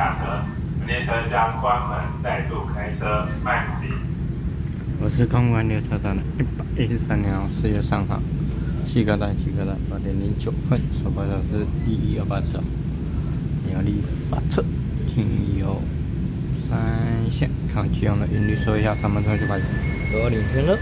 下车，列车将关门再度开车，慢行。我是空关列车长的一百一十三年四月三号，西客站西客站八点零九分，首发车是一一二八车，苗栗发车，停油三线，看机用的音律说一下，三分钟就快到，我领先了。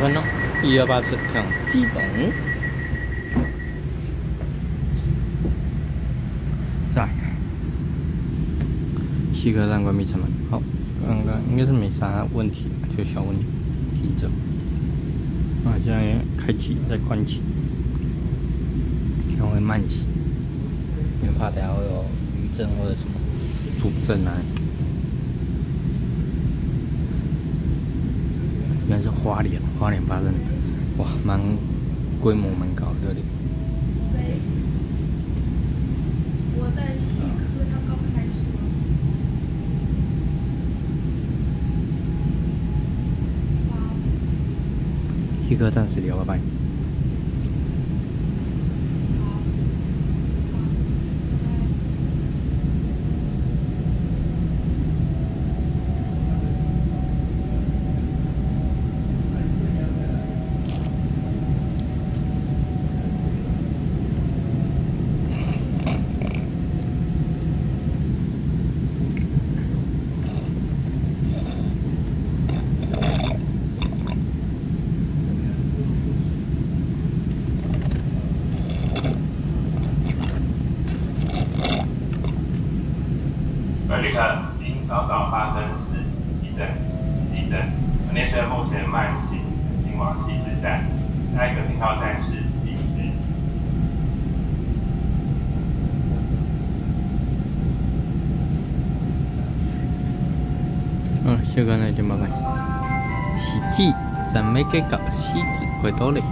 分钟，一二八次看基本，在西客站关闭城门。好，刚刚应该是没啥问题，就小问题，提着。啊，现在开启再关启，可能会慢些，因为怕等下会有余震或者什么主震啊。是花莲，花莲发生，哇，蛮规模蛮高这里。我在西科，他刚开始。西科暂时聊拜拜。而旅客因早早发生地震。地震，列车目前慢行前往西子站，下一个停靠站是西子。嗯，小哥，那就麻烦。西子，咱们给搞西子，快到嘞。